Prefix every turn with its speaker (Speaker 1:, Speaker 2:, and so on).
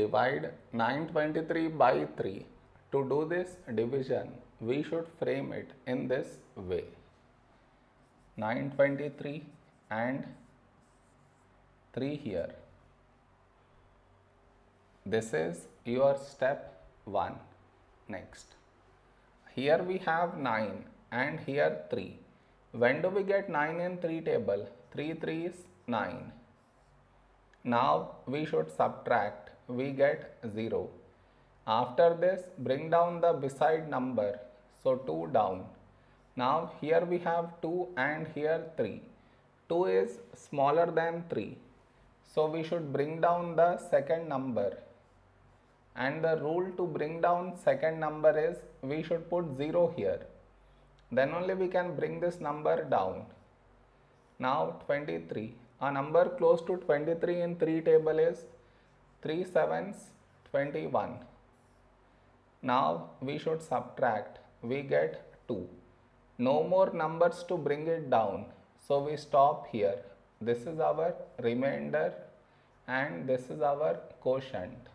Speaker 1: Divide 923 by 3. To do this division, we should frame it in this way. 923 and 3 here. This is your step 1. Next. Here we have 9 and here 3. When do we get 9 in 3 table? 3 3 is 9. Now we should subtract. We get 0. After this, bring down the beside number. So 2 down. Now here we have 2 and here 3. 2 is smaller than 3. So we should bring down the second number. And the rule to bring down second number is we should put 0 here. Then only we can bring this number down. Now 23. A number close to 23 in 3 table is 3 sevens 21. Now we should subtract. We get 2. No more numbers to bring it down. So we stop here. This is our remainder and this is our quotient.